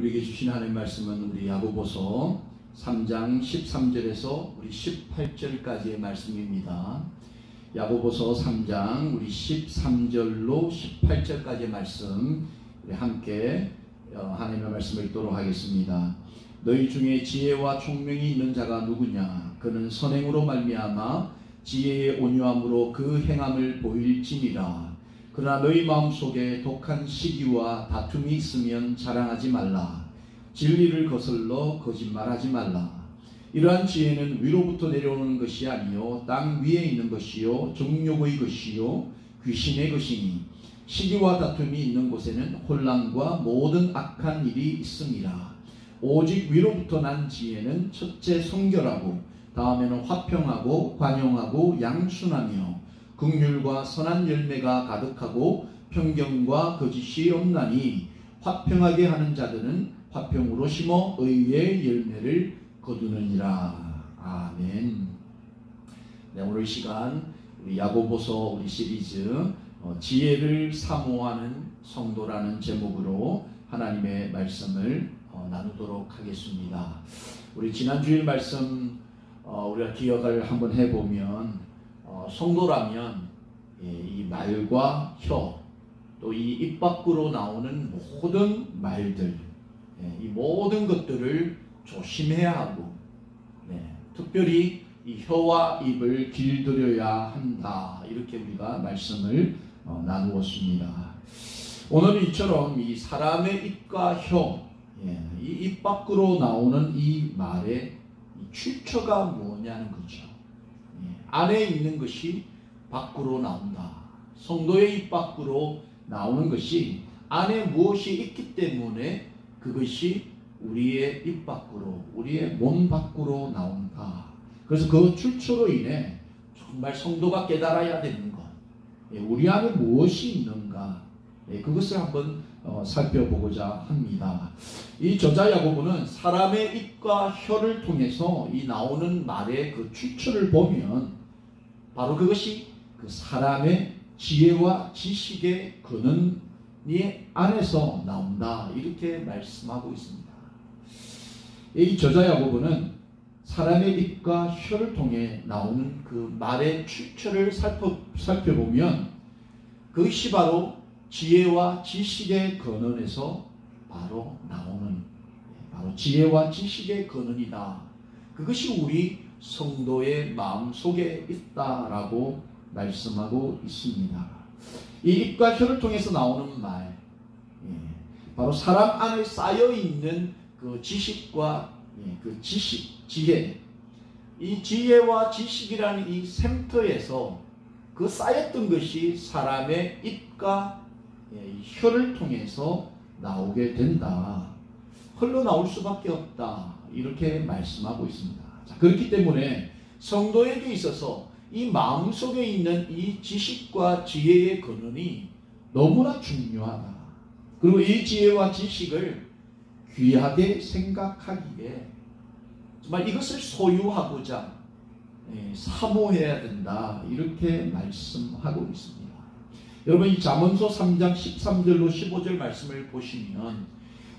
우리에게 주신 하나님 말씀은 우리 야고보서 3장 13절에서 우리 18절까지의 말씀입니다. 야고보서 3장 우리 13절로 18절까지의 말씀 함께 어, 하나님의 말씀을 읽도록 하겠습니다. 너희 중에 지혜와 총명이 있는 자가 누구냐? 그는 선행으로 말미암아 지혜의 온유함으로 그 행함을 보일지니라. 그러나 너희 마음속에 독한 시기와 다툼이 있으면 자랑하지 말라. 진리를 거슬러 거짓말하지 말라. 이러한 지혜는 위로부터 내려오는 것이 아니요 땅 위에 있는 것이요 정욕의 것이요 귀신의 것이니 시기와 다툼이 있는 곳에는 혼란과 모든 악한 일이 있습니다. 오직 위로부터 난 지혜는 첫째 성결하고 다음에는 화평하고 관용하고 양순하며 극률과 선한 열매가 가득하고 편견과 거짓이 없나니 화평하게 하는 자들은 화평으로 심어 의의 열매를 거두느니라. 아멘. 네, 오늘 시간 우리 야고보서 우리 시리즈 어, 지혜를 사모하는 성도라는 제목으로 하나님의 말씀을 어, 나누도록 하겠습니다. 우리 지난 주일 말씀 어, 우리가 기억을 한번 해보면 어, 성도라면 예, 이 말과 혀, 또 이 입 밖으로 나오는 모든 말들, 예, 이 모든 것들을 조심해야 하고, 네, 특별히 이 혀와 입을 길들여야 한다. 이렇게 우리가 말씀을 어, 나누었습니다. 오늘은 이처럼 이 사람의 입과 혀, 예, 이입 밖으로 나오는 이 말의 출처가 뭐냐는 거죠. 안에 있는 것이 밖으로 나온다. 성도의 입 밖으로 나오는 것이 안에 무엇이 있기 때문에 그것이 우리의 입 밖으로, 우리의 몸 밖으로 나온다. 그래서 그 출처로 인해 정말 성도가 깨달아야 되는 것. 예, 우리 안에 무엇이 있는가. 예, 그것을 한번 어, 살펴보고자 합니다. 이 저자 야고보는 사람의 입과 혀를 통해서 이 나오는 말의 그 출처를 보면 바로 그것이 그 사람의 지혜와 지식의 근원이 안에서 나온다. 이렇게 말씀하고 있습니다. 이 저자 야고보는 사람의 입과 혀를 통해 나오는 그 말의 출처를 살펴, 살펴보면 그것이 바로 지혜와 지식의 근원에서 바로 나오는 바로 지혜와 지식의 근원이다. 그것이 우리 성도의 마음 속에 있다라고 말씀하고 있습니다. 이 입과 혀를 통해서 나오는 말, 예, 바로 사람 안에 쌓여 있는 그 지식과 예, 그 지식, 지혜, 이 지혜와 지식이라는 이 샘터에서 그 쌓였던 것이 사람의 입과 예, 혀를 통해서 나오게 된다. 흘러나올 수밖에 없다. 이렇게 말씀하고 있습니다. 자, 그렇기 때문에 성도에게 있어서 이 마음속에 있는 이 지식과 지혜의 근원이 너무나 중요하다. 그리고 이 지혜와 지식을 귀하게 생각하기에 정말 이것을 소유하고자 예, 사모해야 된다. 이렇게 말씀하고 있습니다. 여러분 이 잠언서 3장 13절로 15절 말씀을 보시면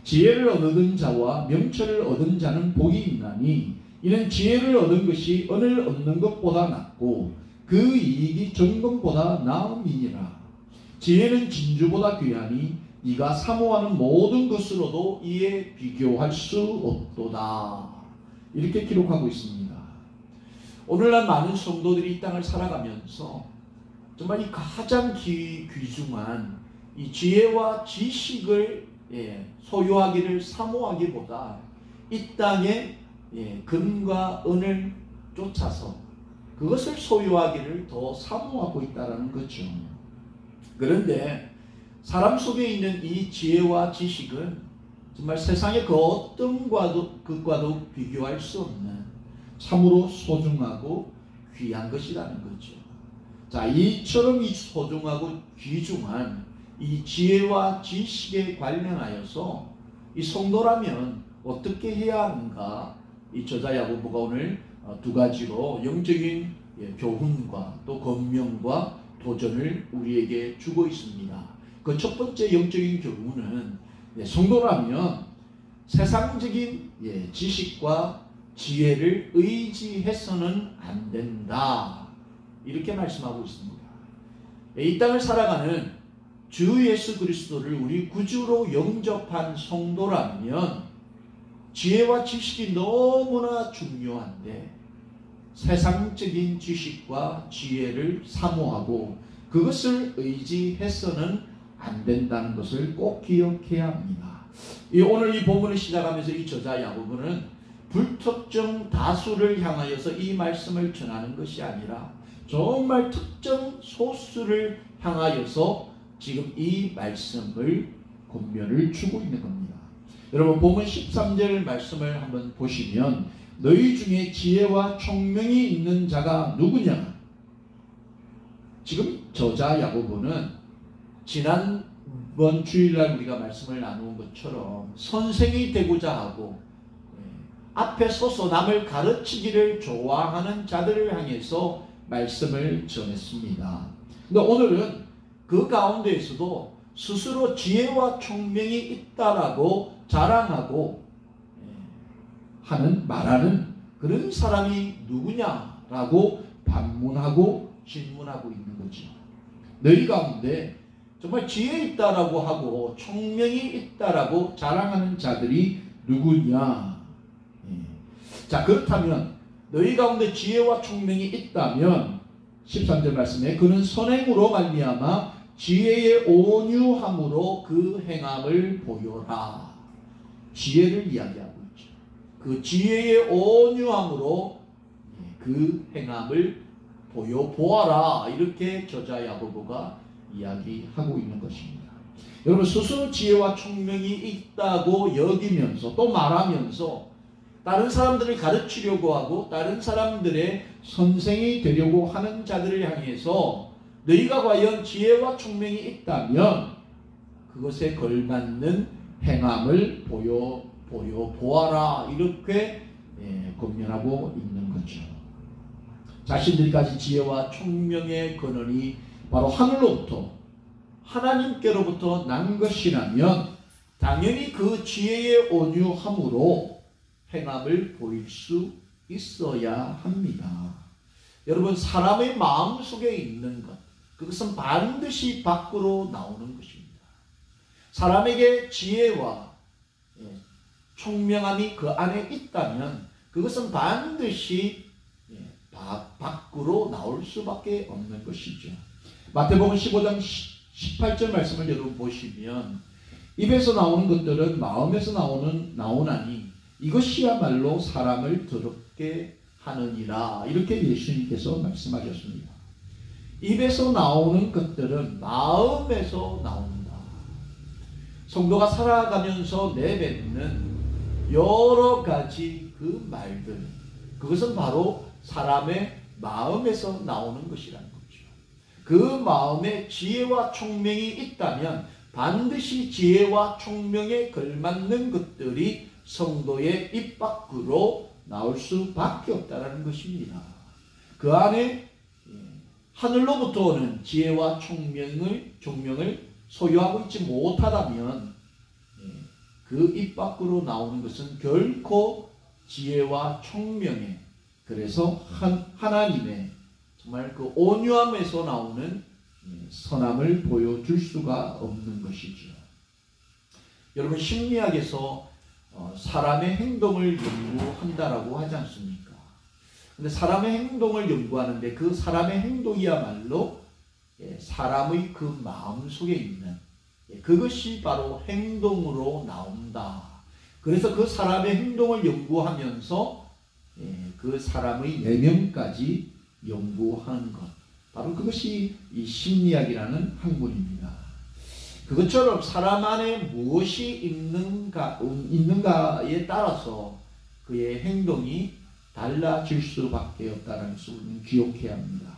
지혜를 얻은 자와 명철을 얻은 자는 복이 있나니 이는 지혜를 얻은 것이 은을 얻는 것보다 낫고 그 이익이 정금보다 나음이니라. 지혜는 진주보다 귀하니 네가 사모하는 모든 것으로도 이에 비교할 수 없도다. 이렇게 기록하고 있습니다. 오늘날 많은 성도들이 이 땅을 살아가면서 정말 이 가장 귀, 귀중한 이 지혜와 지식을 예, 소유하기를 사모하기보다 이 땅에 예, 금과 은을 쫓아서 그것을 소유하기를 더 사모하고 있다는 거죠. 그런데 사람 속에 있는 이 지혜와 지식은 정말 세상의 그 어떤 과도, 그과도 비교할 수 없는 참으로 소중하고 귀한 것이라는 거죠. 자, 이처럼 이 소중하고 귀중한 이 지혜와 지식에 관련하여서 이 성도라면 어떻게 해야 하는가 이 저자 야고보가 오늘 어, 두 가지로 영적인 예, 교훈과 또 권명과 도전을 우리에게 주고 있습니다. 그 첫 번째 영적인 교훈은 예, 성도라면 세상적인 예, 지식과 지혜를 의지해서는 안 된다. 이렇게 말씀하고 있습니다. 예, 이 땅을 살아가는 주 예수 그리스도를 우리 구주로 영접한 성도라면 지혜와 지식이 너무나 중요한데 세상적인 지식과 지혜를 사모하고 그것을 의지해서는 안 된다는 것을 꼭 기억해야 합니다. 이 오늘 이 본문을 시작하면서 이 저자 야고보는 불특정 다수를 향하여서 이 말씀을 전하는 것이 아니라 정말 특정 소수를 향하여서 지금 이 말씀을 권면을 주고 있는 겁니다. 여러분 본문 13절 말씀을 한번 보시면 너희 중에 지혜와 총명이 있는 자가 누구냐? 지금 저자 야고보는 지난번 주일날 우리가 말씀을 나누은 것처럼 선생이 되고자 하고 예, 앞에 서서 남을 가르치기를 좋아하는 자들을 향해서 말씀을 전했습니다. 근데 오늘은 그 가운데에서도 스스로 지혜와 총명이 있다라고 자랑하고 예, 하는 말하는 그런 사람이 누구냐라고 반문하고 질문하고 있는 거죠. 너희 가운데 정말 지혜 있다라고 하고 총명이 있다라고 자랑하는 자들이 누구냐? 예. 자 그렇다면 너희 가운데 지혜와 총명이 있다면 13절 말씀에 그는 선행으로 말미암아 지혜의 온유함으로 그 행함을 보여라. 지혜를 이야기하고 있죠. 그 지혜의 온유함으로 그 행함을 보여 보아라. 이렇게 저자 야고보가 이야기하고 있는 것입니다. 여러분 스스로 지혜와 총명이 있다고 여기면서 또 말하면서 다른 사람들을 가르치려고 하고 다른 사람들의 선생이 되려고 하는 자들을 향해서 너희가 과연 지혜와 총명이 있다면 그것에 걸맞는 행함을 보여 보여 보아라 이렇게 예, 권면하고 있는 거죠. 자신들까지 지혜와 총명의 근원이 바로 하늘로부터 하나님께로부터 난 것이라면 당연히 그 지혜의 온유함으로 행함을 보일 수 있어야 합니다. 여러분 사람의 마음 속에 있는 것 그것은 반드시 밖으로 나오는 것입니다. 사람에게 지혜와 예, 총명함이 그 안에 있다면 그것은 반드시 예, 밖으로 나올 수밖에 없는 것이죠. 마태복음 15장 18절 말씀을 여러분 보시면 입에서 나오는 것들은 마음에서 나오는 나오나니 이것이야말로 사람을 더럽게 하느니라 이렇게 예수님께서 말씀하셨습니다. 입에서 나오는 것들은 마음에서 나온다. 성도가 살아가면서 내뱉는 여러 가지 그 말들 그것은 바로 사람의 마음에서 나오는 것이라는 거죠. 그 마음에 지혜와 총명이 있다면 반드시 지혜와 총명에 걸맞는 것들이 성도의 입 밖으로 나올 수밖에 없다는 것입니다. 그 안에 예, 하늘로부터 오는 지혜와 총명을 총명을 소유하고 있지 못하다면 예, 그입 밖으로 나오는 것은 결코 지혜와 총명에 그래서 한, 하나님의 정말 그 온유함에서 나오는 예, 선함을 보여줄 수가 없는 것이죠. 여러분 심리학에서 어, 사람의 행동을 연구한다라고 하지 않습니까? 근데 사람의 행동을 연구하는데 그 사람의 행동이야말로 예, 사람의 그 마음 속에 있는 예, 그것이 바로 행동으로 나온다. 그래서 그 사람의 행동을 연구하면서 예, 그 사람의 내면까지 연구하는 것. 바로 그것이 이 심리학이라는 학문입니다. 그것처럼 사람 안에 무엇이 있는가, 있는가에 따라서 그의 행동이 달라질 수밖에 없다는 것을 기억해야 합니다.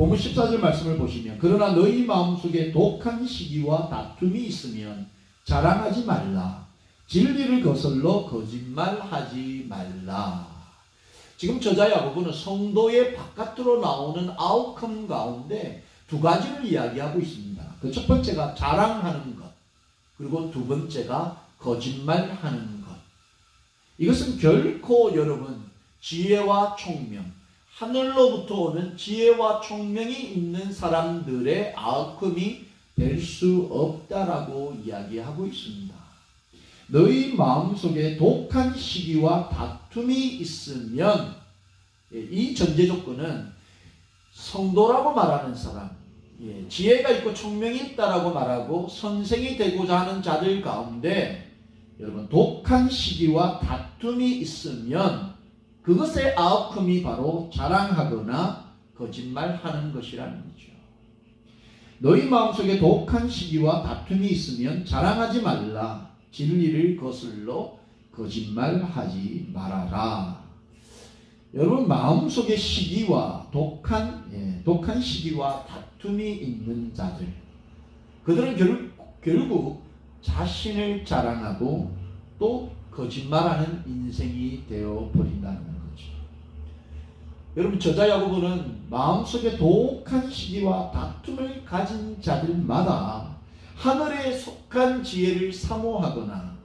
본문 14절 말씀을 보시면 그러나 너희 마음속에 독한 시기와 다툼이 있으면 자랑하지 말라. 진리를 거슬러 거짓말하지 말라. 지금 저자 야고보는 성도의 바깥으로 나오는 아웃컴 가운데 두 가지를 이야기하고 있습니다. 그 첫 번째가 자랑하는 것. 그리고 두 번째가 거짓말하는 것. 이것은 결코 여러분 지혜와 총명, 하늘로부터 오는 지혜와 총명이 있는 사람들의 아픔이 될 수 없다라고 이야기하고 있습니다. 너희 마음속에 독한 시기와 다툼이 있으면 예, 이 전제 조건은 성도라고 말하는 사람, 예, 지혜가 있고 총명이 있다라고 말하고 선생이 되고자 하는 자들 가운데 여러분 독한 시기와 다툼이 있으면 그것의 아웃컴이 바로 자랑하거나 거짓말하는 것이라는 거죠. 너희 마음속에 독한 시기와 다툼이 있으면 자랑하지 말라. 진리를 거슬러 거짓말하지 말아라. 여러분 마음속에 시기와 독한 예, 독한 시기와 다툼이 있는 자들 그들은 결, 결국 자신을 자랑하고 또 거짓말하는 인생이 되어 버린다는. 여러분 저자 야고보는 마음속에 독한 시기와 다툼을 가진 자들마다 하늘에 속한 지혜를 사모하거나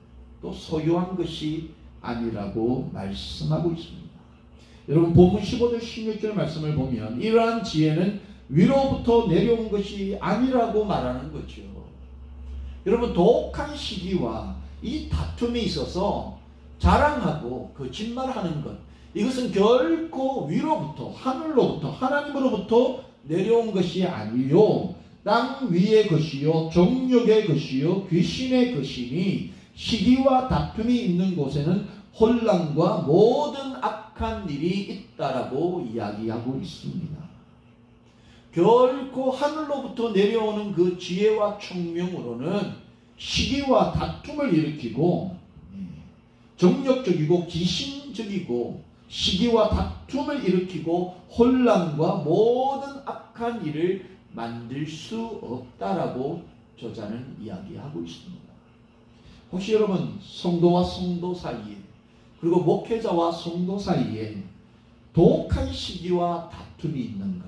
또 소유한 것이 아니라고 말씀하고 있습니다. 여러분 본문 15절 16절 말씀을 보면 이러한 지혜는 위로부터 내려온 것이 아니라고 말하는 거죠. 여러분 독한 시기와 이 다툼이 있어서 자랑하고 거짓말하는 것 이것은 결코 위로부터 하늘로부터 하나님으로부터 내려온 것이 아니요 땅 위의 것이요 정욕의 것이요 귀신의 것이니 시기와 다툼이 있는 곳에는 혼란과 모든 악한 일이 있다라고 이야기하고 있습니다. 결코 하늘로부터 내려오는 그 지혜와 총명으로는 시기와 다툼을 일으키고 정력적이고 기신적이고 시기와 다툼을 일으키고 혼란과 모든 악한 일을 만들 수 없다라고 저자는 이야기하고 있습니다. 혹시 여러분 성도와 성도 사이에 그리고 목회자와 성도 사이에 독한 시기와 다툼이 있는 것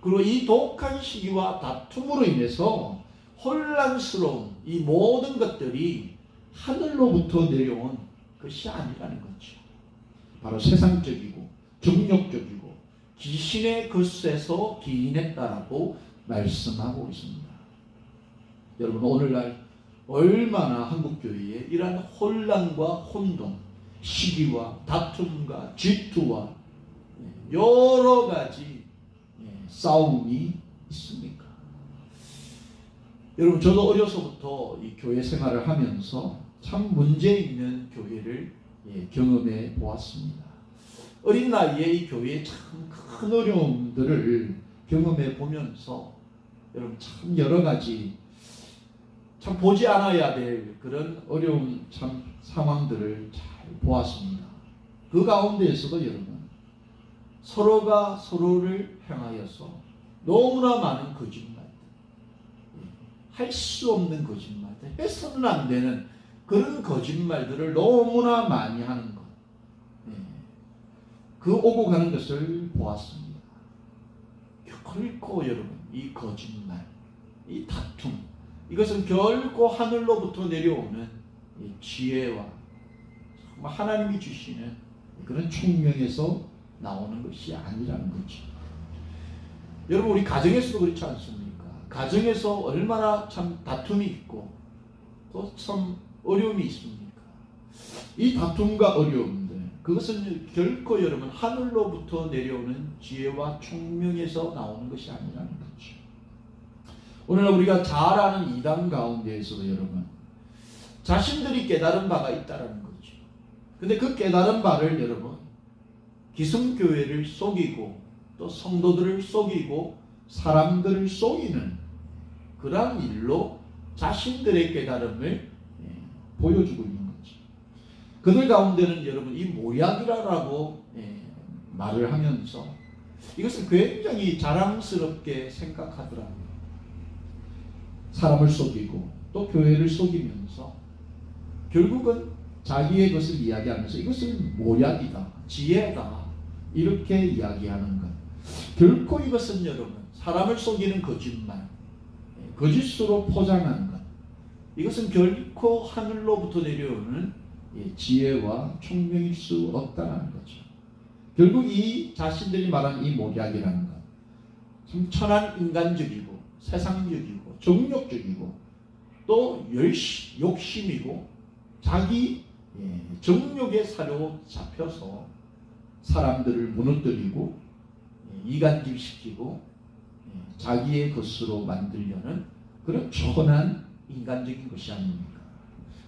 그리고 이 독한 시기와 다툼으로 인해서 혼란스러운 이 모든 것들이 하늘로부터 내려온 것이 아니라는 거죠. 바로 세상적이고 정욕적이고 귀신의 것에서 기인했다라고 말씀하고 있습니다. 여러분 오늘날 얼마나 한국 교회에 이러한 혼란과 혼동, 시기와 다툼과 질투와 여러 가지 싸움이 있습니까? 여러분 저도 어려서부터 이 교회 생활을 하면서 참 문제 있는 교회를 예, 경험해 보았습니다. 어린 나이에 이 교회의 참큰 어려움들을 경험해 보면서 여러분 참 여러 가지 참 보지 않아야 될 그런 어려운 참 상황들을 잘 보았습니다. 그 가운데에서도 여러분 서로가 서로를 향하여서 너무나 많은 거짓말, 할수 없는 거짓말들, 해서는 안 되는 그런 거짓말들을 너무나 많이 하는 것. 그 오고 가는 것을 보았습니다. 결코 여러분 이 거짓말, 이 다툼 이것은 결코 하늘로부터 내려오는 지혜와 하나님이 주시는 그런 총명에서 나오는 것이 아니라는 거죠. 여러분 우리 가정에서도 그렇지 않습니까? 가정에서 얼마나 참 다툼이 있고 또참 어려움이 있습니까? 이 다툼과 어려움들 그것은 결코 여러분 하늘로부터 내려오는 지혜와 총명에서 나오는 것이 아니라는 거죠. 오늘날 우리가 잘 아는 이단 가운데에서도 여러분 자신들이 깨달은 바가 있다라는 거죠. 근데 그 깨달은 바를 여러분 기성교회를 속이고 또 성도들을 속이고 사람들을 속이는 그러한 일로 자신들의 깨달음을 예, 보여주고 있는 거죠. 그들 가운데는 여러분 이 모약이라고 예, 말을 하면서 이것을 굉장히 자랑스럽게 생각하더라고요. 사람을 속이고 또 교회를 속이면서 결국은 자기의 것을 이야기하면서 이것은 모약이다, 지혜다 이렇게 이야기하는 것. 결코 이것은 여러분 사람을 속이는 거짓말, 거짓으로 포장하는 것. 이것은 결코 하늘로부터 내려오는 예, 지혜와 총명일 수 없다는 거죠. 결국 이 자신들이 말한 이 모략이라는 것, 참 천한 인간적이고 세상적이고 정욕적이고 또 열시, 욕심이고 자기 예, 정욕에 사로 잡혀서 사람들을 무너뜨리고 예, 이간질시키고 예, 자기의 것으로 만들려는 그런 초난 인간적인 것이 아닙니까?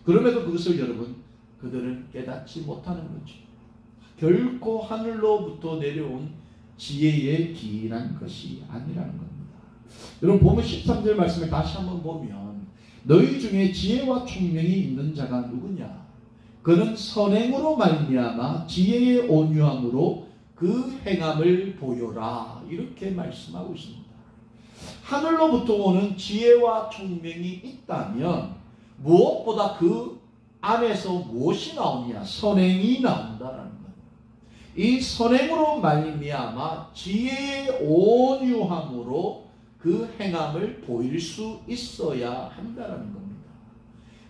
그럼에도 그것을 여러분 그들은 깨닫지 못하는 거죠. 결코 하늘로부터 내려온 지혜의 기인한 것이 아니라는 겁니다. 여러분 보면 13절 말씀을 다시 한번 보면 너희 중에 지혜와 총명이 있는 자가 누구냐? 그는 선행으로 말미암아 지혜의 온유함으로 그 행함을 보여라 이렇게 말씀하고 있습니다. 하늘로부터 오는 지혜와 총명이 있다면 무엇보다 그 안에서 무엇이 나오냐? 선행이 나온다라는 것. 이 선행으로 말미암아 지혜의 온유함으로 그 행함을 보일 수 있어야 한다라는 겁니다.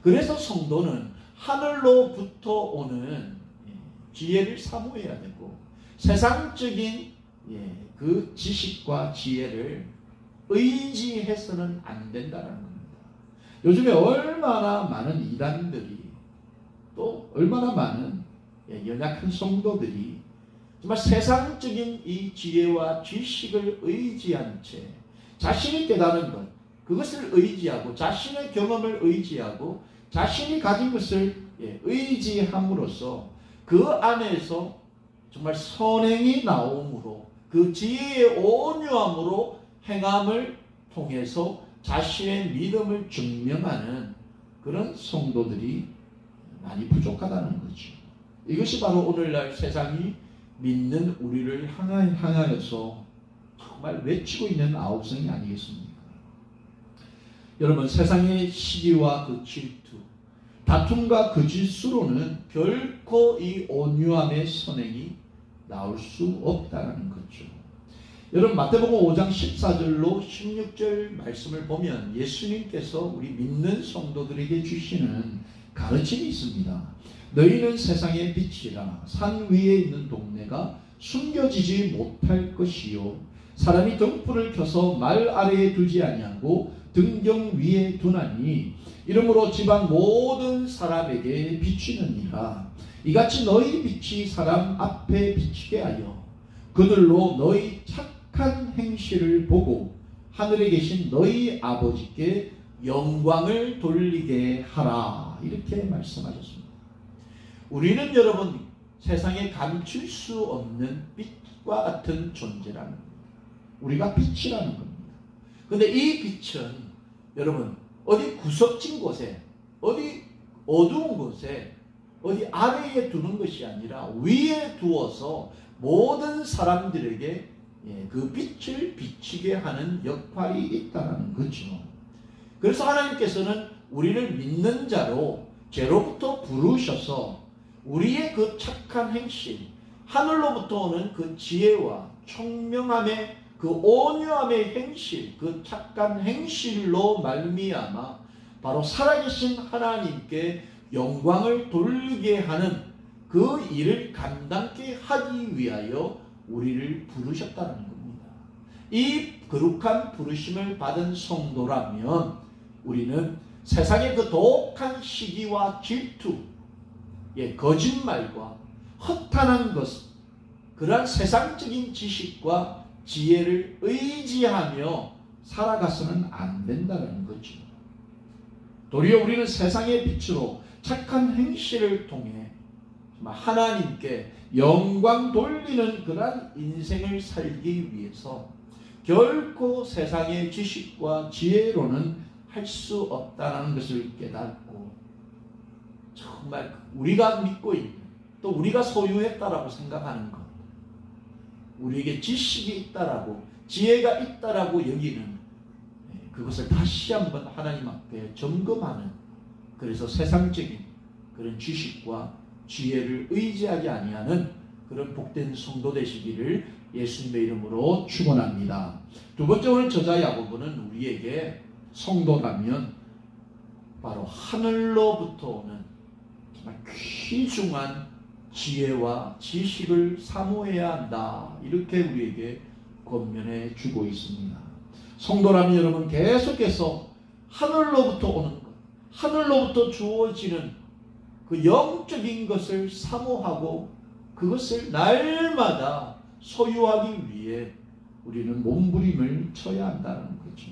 그래서 성도는 하늘로부터 오는 지혜를 사모해야 되고 세상적인 그 지식과 지혜를 의지해서는 안 된다는 겁니다. 요즘에 얼마나 많은 이단들이 또 얼마나 많은 연약한 성도들이 정말 세상적인 이 지혜와 지식을 의지한 채 자신이 깨달은 것, 그것을 의지하고 자신의 경험을 의지하고 자신이 가진 것을 예, 의지함으로써 그 안에서 정말 선행이 나옴으로 그 지혜의 온유함으로 행함을 통해서 자신의 믿음을 증명하는 그런 성도들이 많이 부족하다는 거죠. 이것이 바로 오늘날 세상이 믿는 우리를 향하여서 정말 외치고 있는 아홉성이 아니겠습니까? 여러분 세상의 시기와 그 질투, 다툼과 그 질수로는 결코 이 온유함의 선행이 나올 수 없다는 거죠. 여러분 마태복음 5장 14절로 16절 말씀을 보면 예수님께서 우리 믿는 성도들에게 주시는 가르침이 있습니다. 너희는 세상의 빛이라. 산 위에 있는 동네가 숨겨지지 못할 것이요. 사람이 등불을 켜서 말 아래에 두지 아니하고 등경 위에 두나니 이러므로 집안 모든 사람에게 비치느니라. 이같이 너희 빛이 사람 앞에 비치게 하여 그들로 너희 착 한 행실을 보고 하늘에 계신 너희 아버지께 영광을 돌리게 하라 이렇게 말씀하셨습니다. 우리는 여러분 세상에 감출 수 없는 빛과 같은 존재라는. 우리가 빛이라는 겁니다. 근데 이 빛은 여러분 어디 구석진 곳에 어디 어두운 곳에 어디 아래에 두는 것이 아니라 위에 두어서 모든 사람들에게 예, 그 빛을 비치게 하는 역할이 있다는 거죠. 그래서 하나님께서는 우리를 믿는 자로 죄로부터 부르셔서 우리의 그 착한 행실, 하늘로부터 오는 그 지혜와 총명함의 그 온유함의 행실, 그 착한 행실로 말미암아 바로 살아계신 하나님께 영광을 돌리게 하는 그 일을 감당케 하기 위하여 우리를 부르셨다는 겁니다. 이 거룩한 부르심을 받은 성도라면 우리는 세상의 그 독한 시기와 질투, 예, 거짓말과 허탄한 것, 그러한 세상적인 지식과 지혜를 의지하며 살아가서는 안 된다는 거죠. 도리어 우리는 세상의 빛으로 착한 행실을 통해 하나님께 영광 돌리는 그러한 인생을 살기 위해서 결코 세상의 지식과 지혜로는 할 수 없다는 것을 깨닫고 정말 우리가 믿고 있는 또 우리가 소유했다라고 생각하는 것 우리에게 지식이 있다라고 지혜가 있다라고 여기는 네, 그것을 다시 한번 하나님 앞에 점검하는 그래서 세상적인 그런 지식과 지혜를 의지하지 아니하는 그런 복된 성도 되시기를 예수님의 이름으로 축원합니다. 두 번째 오늘 저자 야고보는 우리에게 성도라면 바로 하늘로부터 오는 정말 귀중한 지혜와 지식을 사모해야 한다. 이렇게 우리에게 권면해 주고 있습니다. 성도라면 여러분 계속해서 하늘로부터 오는 것, 하늘로부터 주어지는 그 영적인 것을 사모하고 그것을 날마다 소유하기 위해 우리는 몸부림을 쳐야 한다는 거죠.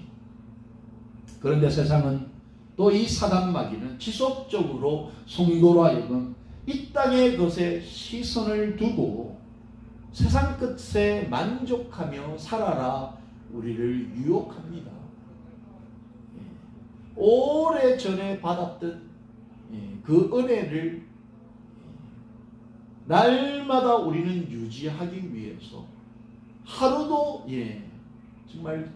그런데 세상은 또 이 사단 마귀는 지속적으로 성도로 하여금 이 땅의 것에 시선을 두고 세상 끝에 만족하며 살아라 우리를 유혹합니다. 예. 오래 전에 받았던 예, 그 은혜를 예, 날마다 우리는 유지하기 위해서 하루도 예 정말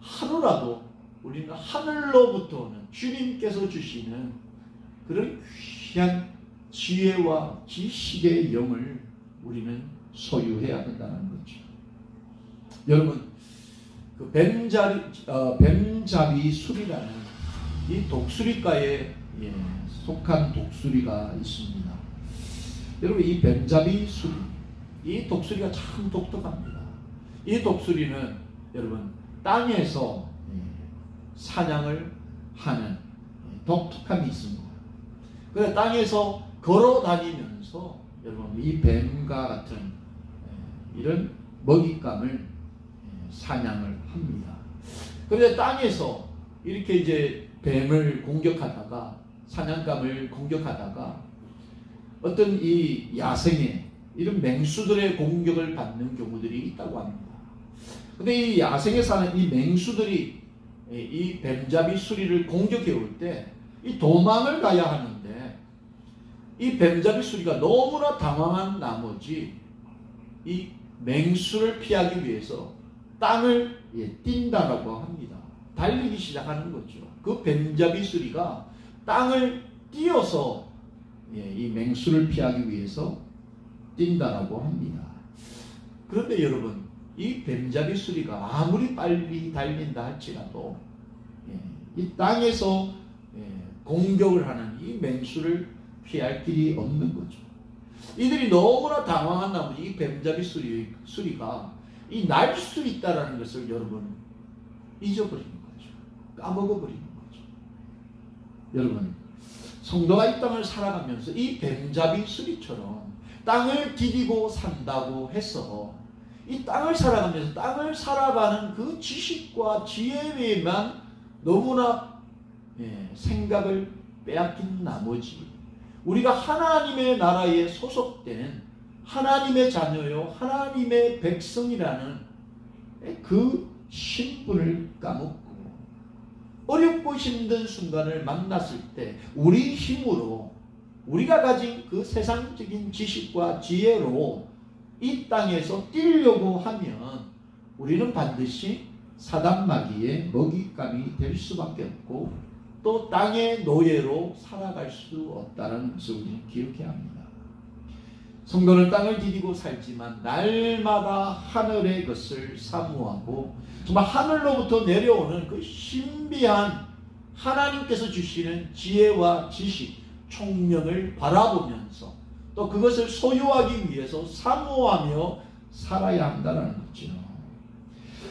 하루라도 우리는 하늘로부터 오는 주님께서 주시는 그런 귀한 지혜와 지식의 영을 우리는 소유해야 된다는 거죠. 여러분 그 뱀자리 어, 뱀잡이 술이라는 이 독수리과에 예, 속한 독수리가 있습니다. 여러분 이 뱀잡이 술, 이 독수리가 참 독특합니다. 이 독수리는 여러분 땅에서 예, 사냥을 하는 예, 독특함이 있습니다. 그래 땅에서 걸어 다니면서 여러분 이 뱀과 같은 예, 이런 먹잇감을 사냥을 합니다. 그런데 땅에서 이렇게 이제 뱀을 공격하다가 사냥감을 공격하다가 어떤 이 야생의 이런 맹수들의 공격을 받는 경우들이 있다고 합니다. 근데 이 야생에 사는 이 맹수들이 이 뱀잡이 수리를 공격해 올 때 이 도망을 가야 하는데 이 뱀잡이 수리가 너무나 당황한 나머지 이 맹수를 피하기 위해서 땅을 예, 뛴다라고 합니다. 달리기 시작하는 거죠. 그 뱀잡이 수리가 땅을 띄어서 예, 이 맹수를 피하기 위해서 뛴다라고 합니다. 그런데 여러분 이 뱀잡이 수리가 아무리 빨리 달린다 할지라도 예, 이 땅에서 예, 공격을 하는 이 맹수를 피할 길이 없는 거죠. 이들이 너무나 당황한 나머지 이 뱀잡이 수리, 수리가 이 날 수 있다라는 것을 여러분 잊어버리는 거죠. 까먹어버리는. 여러분 성도가 이 땅을 살아가면서 이 뱀잡이 수리처럼 땅을 디디고 산다고 해서 이 땅을 살아가면서 땅을 살아가는 그 지식과 지혜에만 너무나 예, 생각을 빼앗긴 나머지 우리가 하나님의 나라에 소속된 하나님의 자녀요 하나님의 백성이라는 그 신분을 까먹고 어렵고 힘든 순간을 만났을 때 우리 힘으로 우리가 가진 그 세상적인 지식과 지혜로 이 땅에서 뛰려고 하면 우리는 반드시 사단마귀의 먹잇감이 될 수밖에 없고 또 땅의 노예로 살아갈 수 없다는 것을 기억해야 합니다. 성도는 땅을 디디고 살지만 날마다 하늘의 것을 사모하고 정말 하늘로부터 내려오는 그 신비한 하나님께서 주시는 지혜와 지식, 총명을 바라보면서 또 그것을 소유하기 위해서 사모하며 살아야 한다는 거죠.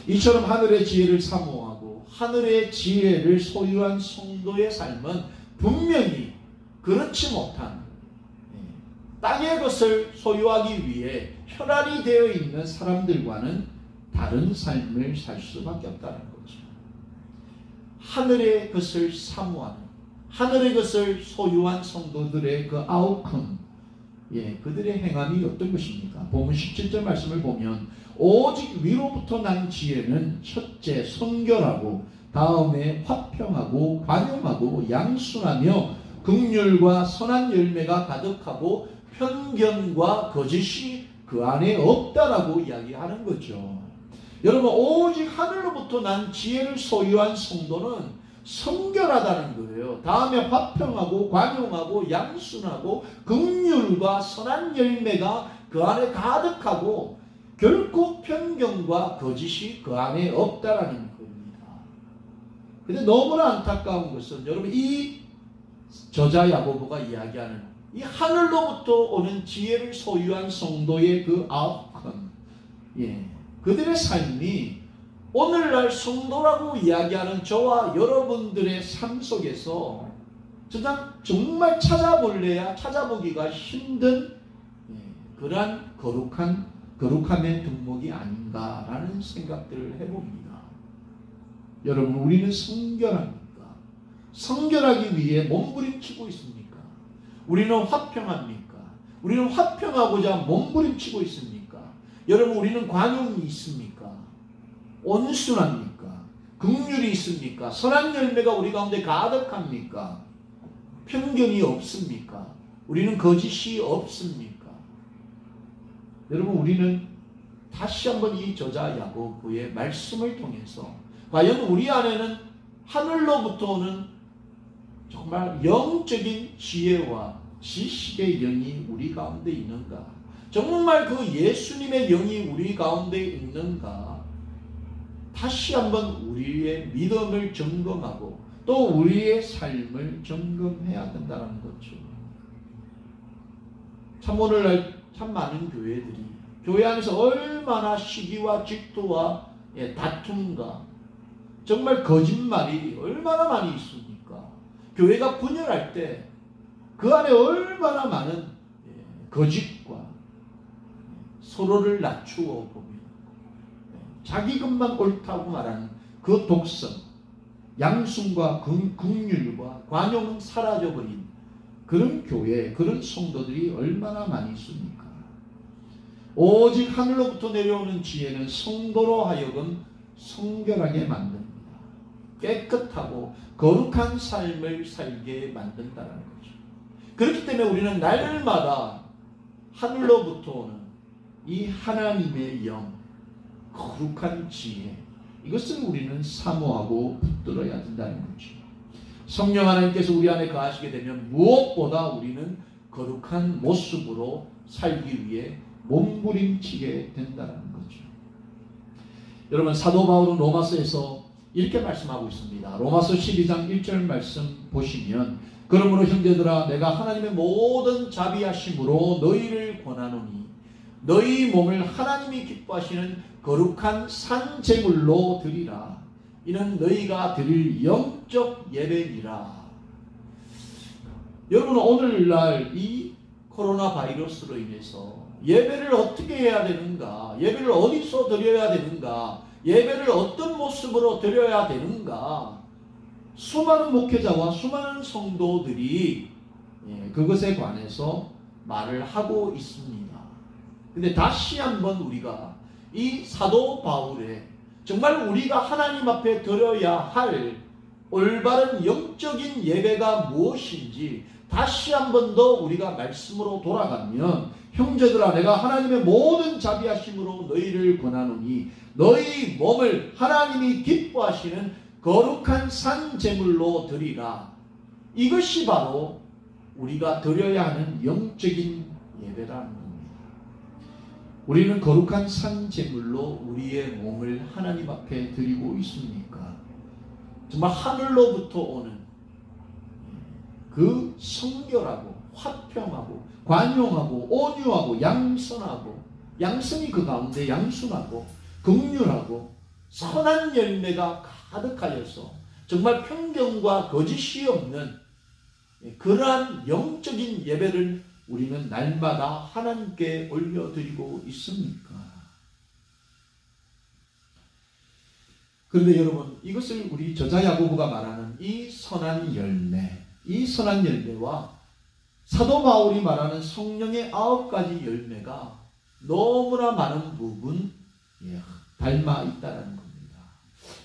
이처럼 하늘의 지혜를 사모하고 하늘의 지혜를 소유한 성도의 삶은 분명히 그렇지 못한 예, 땅의 것을 소유하기 위해 혈안이 되어 있는 사람들과는 다른 삶을 살 수밖에 없다는 거죠. 하늘의 것을 사모하는 하늘의 것을 소유한 성도들의 그 아웃컴 예, 그들의 행함이 어떤 것입니까? 보면 17절 말씀을 보면 오직 위로부터 난 지혜는 첫째 성결하고 다음에 화평하고 관용하고 양순하며 극률과 선한 열매가 가득하고 편견과 거짓이 그 안에 없다라고 이야기하는 거죠. 여러분 오직 하늘로부터 난 지혜를 소유한 성도는 성결하다는 거예요. 다음에 화평하고 관용하고 양순하고 긍휼과 선한 열매가 그 안에 가득하고 결코 편견과 거짓이 그 안에 없다라는 겁니다. 근데 너무나 안타까운 것은 여러분 이 저자 야고보가 이야기하는 이 하늘로부터 오는 지혜를 소유한 성도의 그 아웃컴, 예, 그들의 삶이 오늘날 성도라고 이야기하는 저와 여러분들의 삶 속에서 정말, 정말 찾아볼래야 찾아보기가 힘든 예, 그러한 거룩한 거룩함의 덕목이 아닌가라는 생각들을 해봅니다. 여러분 우리는 성결합니까? 성결하기 위해 몸부림치고 있습니까? 우리는 화평합니까? 우리는 화평하고자 몸부림치고 있습니까? 여러분 우리는 관용이 있습니까? 온순합니까? 긍휼이 있습니까? 선한 열매가 우리 가운데 가득합니까? 편견이 없습니까? 우리는 거짓이 없습니까? 여러분 우리는 다시 한번 이 저자 야고보의 말씀을 통해서 과연 우리 안에는 하늘로부터 오는 정말 영적인 지혜와 지식의 영이 우리 가운데 있는가? 정말 그 예수님의 영이 우리 가운데 있는가? 다시 한번 우리의 믿음을 점검하고 또 우리의 삶을 점검해야 된다는 거죠. 참 오늘날 참 많은 교회들이 교회 안에서 얼마나 시기와 질투와 예, 다툼과 정말 거짓말이 얼마나 많이 있습니까? 교회가 분열할 때 그 안에 얼마나 많은 예, 거짓과 서로를 낮추어 보면 예, 자기 것만 옳다고 말하는 그 독성, 양순과 긍휼과 관용은 사라져버린 그런 교회, 그런 성도들이 얼마나 많이 있습니까? 오직 하늘로부터 내려오는 지혜는 성도로 하여금 성결하게 만듭니다. 깨끗하고 거룩한 삶을 살게 만든다는 거죠. 그렇기 때문에 우리는 날마다 하늘로부터 오는 이 하나님의 영, 거룩한 지혜, 이것을 우리는 사모하고 붙들어야 된다는 거죠. 성령 하나님께서 우리 안에 거하시게 되면 무엇보다 우리는 거룩한 모습으로 살기 위해 몸부림치게 된다는 거죠. 여러분 사도 바울은 로마서에서 이렇게 말씀하고 있습니다. 로마서 12장 1절 말씀 보시면 그러므로 형제들아 내가 하나님의 모든 자비하심으로 너희를 권하노니 너희 몸을 하나님이 기뻐하시는 거룩한 산 제물로 드리라. 이는 너희가 드릴 영적 예배니라. 여러분 오늘날 이 코로나 바이러스로 인해서 예배를 어떻게 해야 되는가? 예배를 어디서 드려야 되는가? 예배를 어떤 모습으로 드려야 되는가? 수많은 목회자와 수많은 성도들이 예, 그것에 관해서 말을 하고 있습니다. 근데 다시 한번 우리가 이 사도 바울의 정말 우리가 하나님 앞에 드려야 할 올바른 영적인 예배가 무엇인지 다시 한 번 더 우리가 말씀으로 돌아가면 형제들아 내가 하나님의 모든 자비하심으로 너희를 권하노니 너희 몸을 하나님이 기뻐하시는 거룩한 산 제물로 드리라. 이것이 바로 우리가 드려야 하는 영적인 예배라는 겁니다. 우리는 거룩한 산 제물로 우리의 몸을 하나님 앞에 드리고 있습니까? 정말 하늘로부터 오는 그 성결하고 화평하고 관용하고 온유하고 양선하고 양선이 그 가운데 양순하고 긍휼하고 선한 열매가 가득하여서 정말 편견과 거짓이 없는 그러한 영적인 예배를 우리는 날마다 하나님께 올려드리고 있습니까? 그런데 여러분 이것을 우리 저자 야고보가 말하는 이 선한 열매 이 선한 열매와 사도 바울이 말하는 성령의 아홉 가지 열매가 너무나 많은 부분 예, 닮아 있다는 겁니다.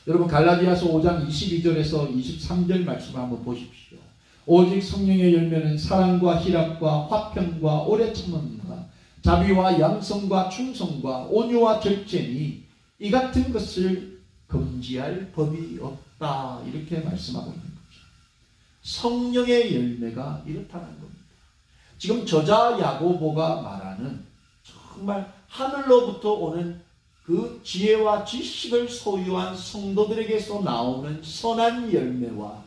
여러분 갈라디아서 5장 22절에서 23절 말씀을 한번 보십시오. 오직 성령의 열매는 사랑과 희락과 화평과 오래 참음과 자비와 양성과 충성과 온유와 절제니 이 같은 것을 금지할 법이 없다 이렇게 말씀하고 있는 거죠. 성령의 열매가 이렇다는 겁니다. 지금 저자 야고보가 말하는 정말 하늘로부터 오는 그 지혜와 지식을 소유한 성도들에게서 나오는 선한 열매와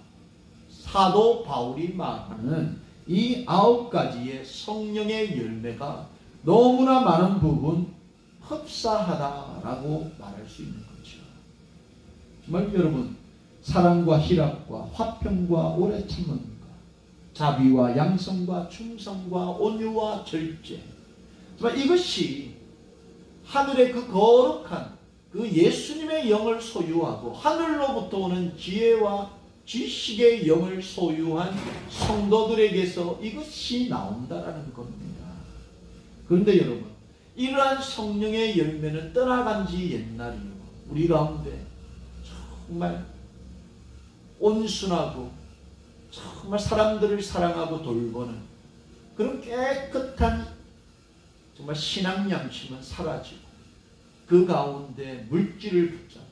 사도 바울이 말하는 이 아홉 가지의 성령의 열매가 너무나 많은 부분 흡사하다라고 말할 수 있는 거죠. 정말 여러분 사랑과 희락과 화평과 오래 참음과 자비와 양성과 충성과 온유와 절제 정말 이것이 하늘의 그 거룩한 그 예수님의 영을 소유하고 하늘로부터 오는 지혜와 지식의 영을 소유한 성도들에게서 이것이 나온다라는 겁니다. 그런데 여러분, 이러한 성령의 열매는 떠나간 지 옛날이요. 우리 가운데 정말 온순하고 정말 사람들을 사랑하고 돌보는 그런 깨끗한 정말 신앙 양심은 사라지고 그 가운데 물질을 붙잡고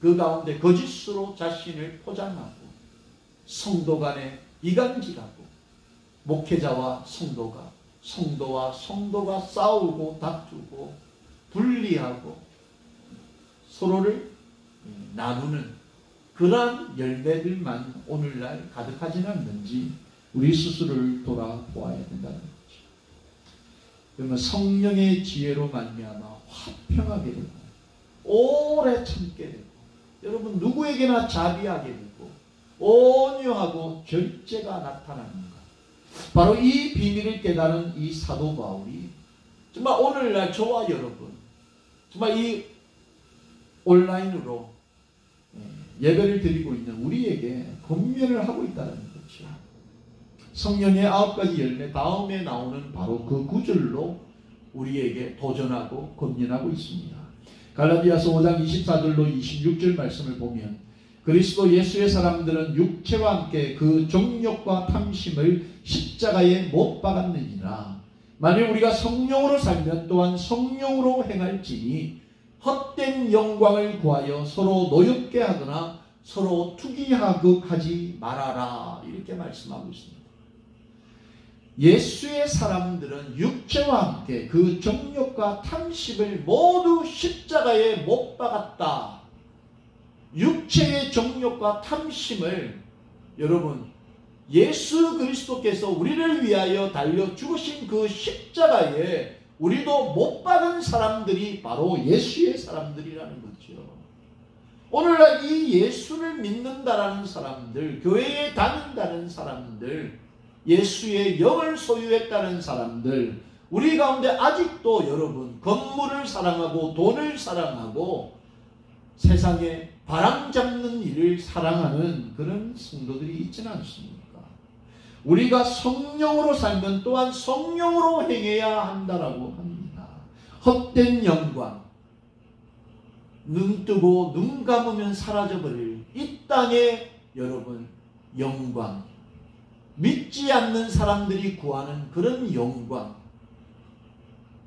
그 가운데 거짓으로 자신을 포장하고 성도 간에 이간질하고 목회자와 성도가 성도와 성도가 싸우고 다투고 분리하고 서로를 나누는 그러한 열매들만 오늘날 가득하지는 않는지 우리 스스로를 돌아보아야 된다는 거죠. 그러면 성령의 지혜로 말미암아 화평하게 되고 오래 참게 되고 여러분 누구에게나 자비하게 되고 온유하고 절제가 것. 바로 이 비밀을 깨달은 이 사도 바울이 정말 오늘날 저와 여러분 정말 이 온라인으로 예, 예배를 드리고 있는 우리에게 권면을 하고 있다는. 성령의 아홉 가지 열매 다음에 나오는 바로 그 구절로 우리에게 도전하고 권면하고 있습니다. 갈라디아서 5장 24절로 26절 말씀을 보면 그리스도 예수의 사람들은 육체와 함께 그 정욕과 탐심을 십자가에 못 박았느니라. 만일 우리가 성령으로 살면 또한 성령으로 행할지니 헛된 영광을 구하여 서로 노엽게 하거나 서로 투기하극하지 말아라. 이렇게 말씀하고 있습니다. 예수의 사람들은 육체와 함께 그 정욕과 탐심을 모두 십자가에 못 박았다. 육체의 정욕과 탐심을 여러분 예수 그리스도께서 우리를 위하여 달려 죽으신 그 십자가에 우리도 못 박은 사람들이 바로 예수의 사람들이라는 거죠. 오늘날 이 예수를 믿는다라는 사람들, 교회에 다닌다는 사람들, 예수의 영을 소유했다는 사람들, 우리 가운데 아직도 여러분 건물을 사랑하고 돈을 사랑하고 세상에 바람 잡는 일을 사랑하는 그런 성도들이 있지는 않습니까? 우리가 성령으로 살면 또한 성령으로 행해야 한다라고 합니다. 헛된 영광, 눈 뜨고 눈 감으면 사라져버릴 이 땅의 여러분 영광, 믿지 않는 사람들이 구하는 그런 영광,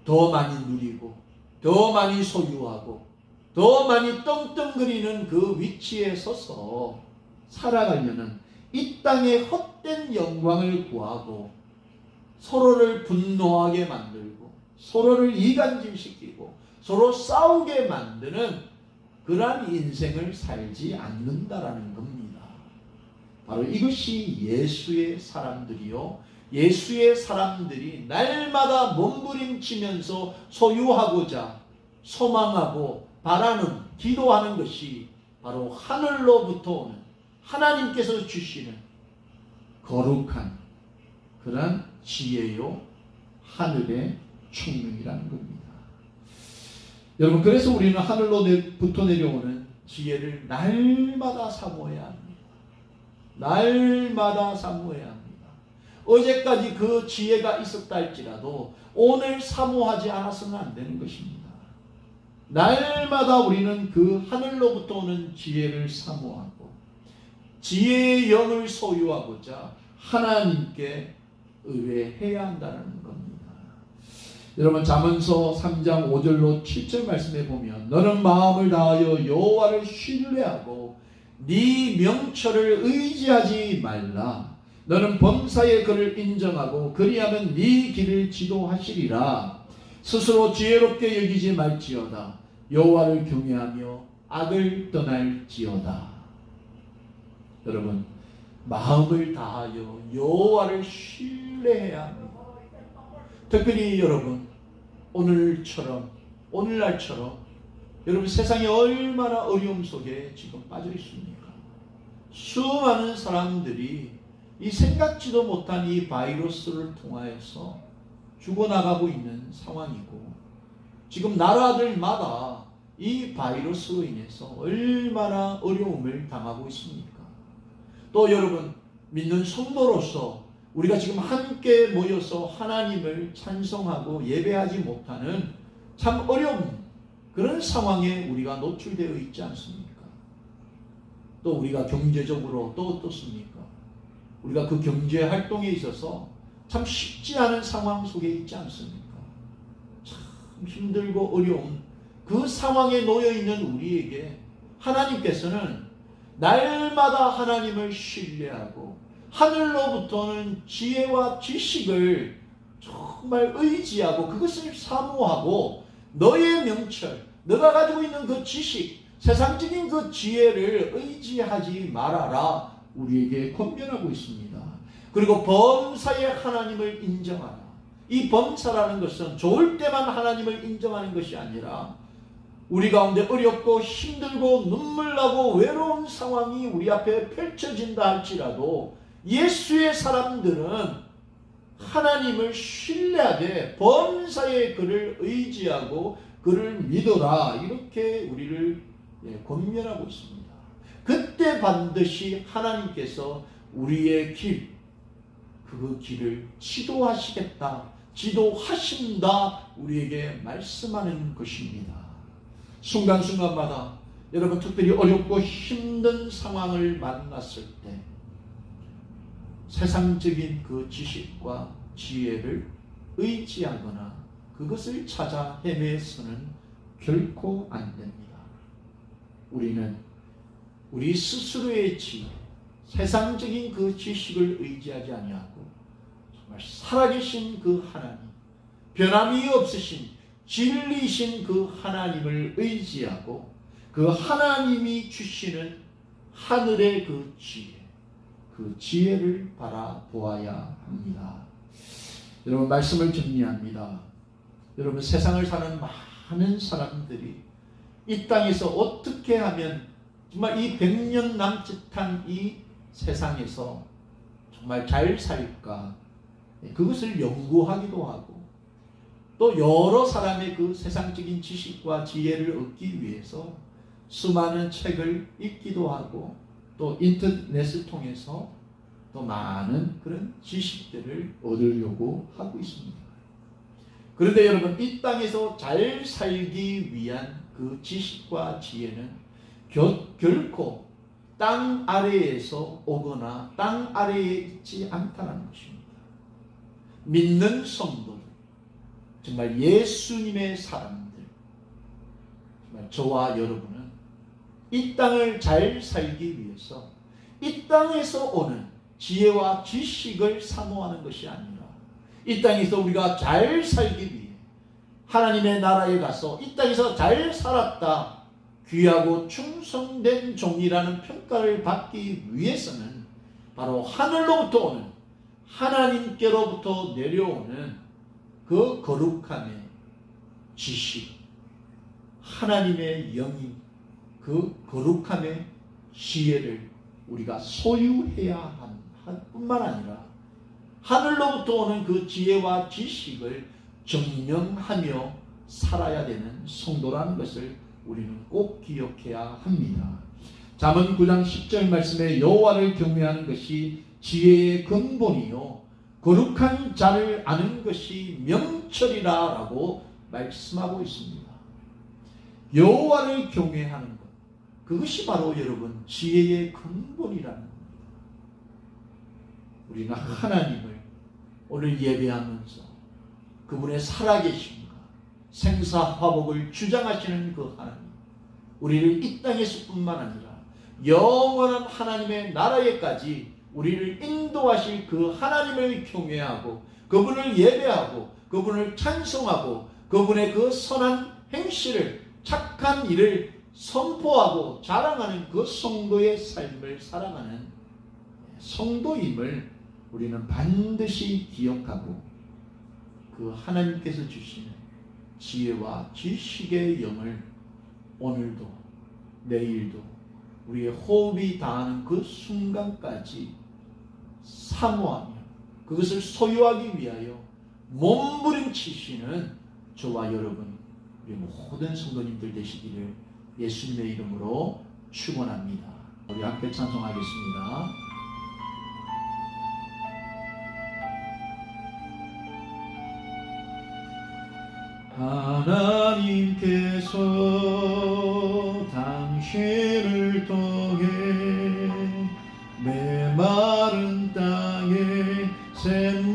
더 많이 누리고, 더 많이 소유하고, 더 많이 떵떵거리는 그 위치에 서서 살아가려는 이 땅의 헛된 영광을 구하고 서로를 분노하게 만들고 서로를 이간질시키고 서로 싸우게 만드는 그러한 인생을 살지 않는다라는 겁니다. 바로 이것이 예수의 사람들이요. 예수의 사람들이 날마다 몸부림치면서 소유하고자 소망하고 바라는 기도하는 것이 바로 하늘로부터 오는 하나님께서 주시는 거룩한 그런 지혜요 하늘의 충능이라는 겁니다. 여러분 그래서 우리는 하늘로부터 내려오는 지혜를 날마다 사모해야 합니다. 날마다 사모해야 합니다. 어제까지 그 지혜가 있었다 할지라도 오늘 사모하지 않아서는 안 되는 것입니다. 날마다 우리는 그 하늘로부터 오는 지혜를 사모하고 지혜의 영을 소유하고자 하나님께 의뢰해야 한다는 겁니다. 여러분 잠언서 3장 5절로 7절 말씀에 보면 너는 마음을 다하여 여호와를 신뢰하고 네 명철을 의지하지 말라. 너는 범사의 그를 인정하고 그리하면 네 길을 지도하시리라. 스스로 지혜롭게 여기지 말지어다. 여호와를 경외하며 악을 떠날지어다. 여러분 마음을 다하여 여호와를 신뢰해야 합니다. 특별히 여러분 오늘처럼 오늘날처럼 여러분 세상이 얼마나 어려움 속에 지금 빠져 있습니까? 수많은 사람들이 이 생각지도 못한 이 바이러스를 통하여서 죽어나가고 있는 상황이고 지금 나라들마다 이 바이러스로 인해서 얼마나 어려움을 당하고 있습니까? 또 여러분 믿는 성도로서 우리가 지금 함께 모여서 하나님을 찬송하고 예배하지 못하는 참 어려운 그런 상황에 우리가 노출되어 있지 않습니까? 또 우리가 경제적으로 또 어떻습니까? 우리가 그 경제 활동에 있어서 참 쉽지 않은 상황 속에 있지 않습니까? 참 힘들고 어려운 그 상황에 놓여 있는 우리에게 하나님께서는 날마다 하나님을 신뢰하고 하늘로부터는 지혜와 지식을 정말 의지하고 그것을 사모하고 너의 명철, 너가 가지고 있는 그 지식, 세상적인 그 지혜를 의지하지 말아라. 우리에게 권면하고 있습니다. 그리고 범사의 하나님을 인정하라. 이 범사라는 것은 좋을 때만 하나님을 인정하는 것이 아니라 우리 가운데 어렵고 힘들고 눈물 나고 외로운 상황이 우리 앞에 펼쳐진다 할지라도 예수의 사람들은 하나님을 신뢰하되 범사의 그를 의지하고 그를 믿어라 이렇게 우리를 예, 권면하고 있습니다. 그때 반드시 하나님께서 우리의 길, 그 길을 지도하시겠다, 지도하신다 우리에게 말씀하는 것입니다. 순간순간마다 여러분 특별히 어렵고 힘든 상황을 만났을 때 세상적인 그 지식과 지혜를 의지하거나 그것을 찾아 헤매서는 결코 안 됩니다. 우리는 우리 스스로의 지혜, 세상적인 그 지식을 의지하지 아니하고 정말 살아계신 그 하나님, 변함이 없으신 진리신 그 하나님을 의지하고 그 하나님이 주시는 하늘의 그 지혜, 그 지혜를 바라보아야 합니다. 여러분 말씀을 정리합니다. 여러분 세상을 사는 많은 사람들이 이 땅에서 어떻게 하면 정말 이 백년 남짓한 이 세상에서 정말 잘 살까 그것을 연구하기도 하고 또 여러 사람의 그 세상적인 지식과 지혜를 얻기 위해서 수많은 책을 읽기도 하고 또 인터넷을 통해서 또 많은 그런 지식들을 얻으려고 하고 있습니다. 그런데 여러분 이 땅에서 잘 살기 위한 그 지식과 지혜는 겨, 결코 땅 아래에서 오거나 땅 아래에 있지 않다는 것입니다. 믿는 성도들, 정말 예수님의 사람들, 정말 저와 여러분은 이 땅을 잘 살기 위해서 이 땅에서 오는 지혜와 지식을 사모하는 것이 아니라 이 땅에서 우리가 잘 살기 위해 하나님의 나라에 가서 이 땅에서 잘 살았다 귀하고 충성된 종이라는 평가를 받기 위해서는 바로 하늘로부터 오는 하나님께로부터 내려오는 그 거룩함의 지식 하나님의 영이 그 거룩함의 지혜를 우리가 소유해야 한 뿐만 아니라 하늘로부터 오는 그 지혜와 지식을 증명하며 살아야 되는 성도라는 것을 우리는 꼭 기억해야 합니다. 잠언 9장 10절 말씀에 여호와를 경외하는 것이 지혜의 근본이요 거룩한 자를 아는 것이 명철이라라고 말씀하고 있습니다. 여호와를 경외하는 그것이 바로 여러분 지혜의 근본이라는. 우리가 하나님을 오늘 예배하면서 그분의 살아계심과 생사화복을 주장하시는 그 하나님 우리를 이 땅에서뿐만 아니라 영원한 하나님의 나라에까지 우리를 인도하실 그 하나님을 경외하고 그분을 예배하고 그분을 찬송하고 그분의 그 선한 행실을 착한 일을 선포하고 자랑하는 그 성도의 삶을 살아가는 성도임을 우리는 반드시 기억하고 그 하나님께서 주시는 지혜와 지식의 영을 오늘도 내일도 우리의 호흡이 닿는 그 순간까지 사모하며 그것을 소유하기 위하여 몸부림치시는 저와 여러분 우리 모든 성도님들 되시기를 예수님의 이름으로 축원합니다. 우리 함께 찬송하겠습니다. 하나님께서 당신을 통해 메마른 땅에 샘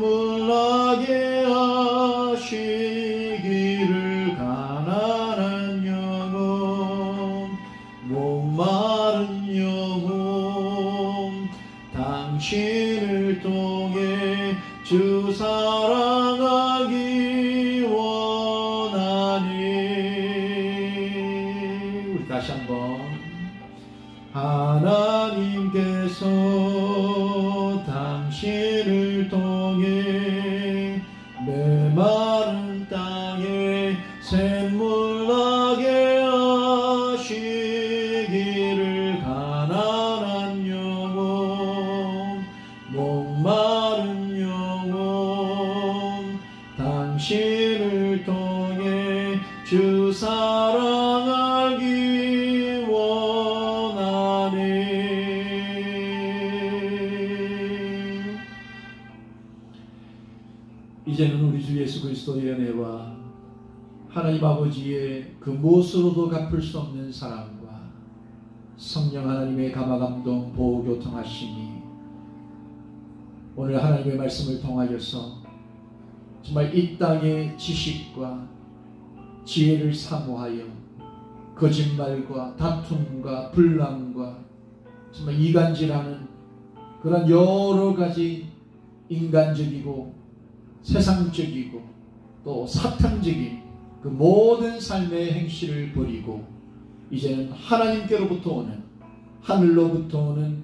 이제는 우리 주 예수 그리스도의 은혜와 하나님 아버지의 그 무엇으로도 갚을 수 없는 사랑과 성령 하나님의 감화감동 보호교통하심이 오늘 하나님의 말씀을 통하여서 정말 이 땅의 지식과 지혜를 사모하여 거짓말과 다툼과 불랑과 정말 이간질하는 그런 여러 가지 인간적이고 세상적이고 또 사탕적인 그 모든 삶의 행실을 버리고 이제는 하나님께로부터 오는 하늘로부터 오는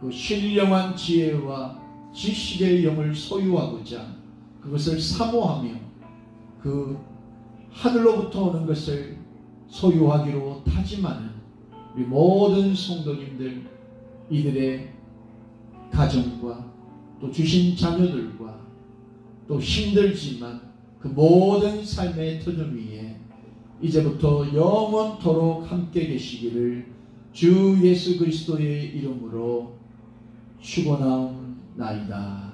그 신령한 지혜와 지식의 영을 소유하고자 그것을 사모하며 그 하늘로부터 오는 것을 소유하기로 다짐하는 우리 모든 성도님들 이들의 가정과 또 주신 자녀들과 또 힘들지만 그 모든 삶의 터전 위에 이제부터 영원토록 함께 계시기를 주 예수 그리스도의 이름으로 축원하옵나이다.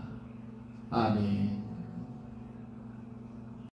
아멘.